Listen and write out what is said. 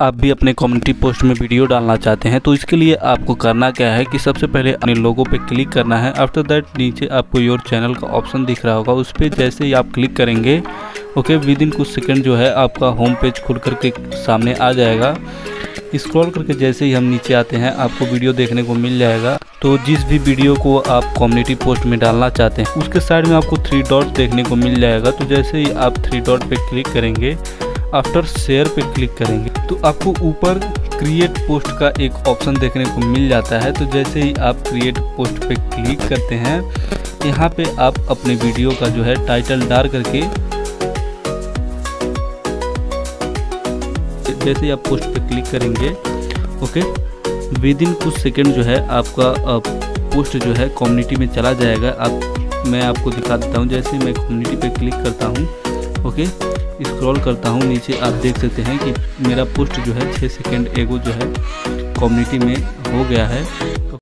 आप भी अपने कम्युनिटी पोस्ट में वीडियो डालना चाहते हैं तो इसके लिए आपको करना क्या है कि सबसे पहले अपने लोगों पे क्लिक करना है। आफ्टर दैट नीचे आपको योर चैनल का ऑप्शन दिख रहा होगा। उस पर जैसे ही आप क्लिक करेंगे ओके विद इन कुछ सेकंड जो है आपका होम पेज खुल करके सामने आ जाएगा। स्क्रॉल करके जैसे ही हम नीचे आते हैं, आपको वीडियो देखने को मिल जाएगा। तो जिस भी वीडियो को आप कम्युनिटी पोस्ट में डालना चाहते हैं, उसके साइड में आपको थ्री डॉट देखने को मिल जाएगा। तो जैसे ही आप थ्री डॉट पे क्लिक करेंगे आफ्टर शेयर पे क्लिक करेंगे। तो आपको ऊपर क्रिएट पोस्ट का एक ऑप्शन देखने को मिल जाता है। तो जैसे ही आप क्रिएट पोस्ट पे क्लिक करते हैं, यहाँ पे आप अपने वीडियो का जो है टाइटल डाल करके, जैसे ही आप पोस्ट पे क्लिक करेंगे ओके विद इन कुछ सेकंड जो है आपका पोस्ट जो है कम्युनिटी में चला जाएगा। आप, मैं आपको दिखा देता हूँ। जैसे मैं कम्युनिटी पे क्लिक करता हूँ ओके स्क्रॉल करता हूँ, नीचे आप देख सकते हैं कि मेरा पोस्ट जो है छः सेकेंड एगो जो है कम्युनिटी में हो गया है।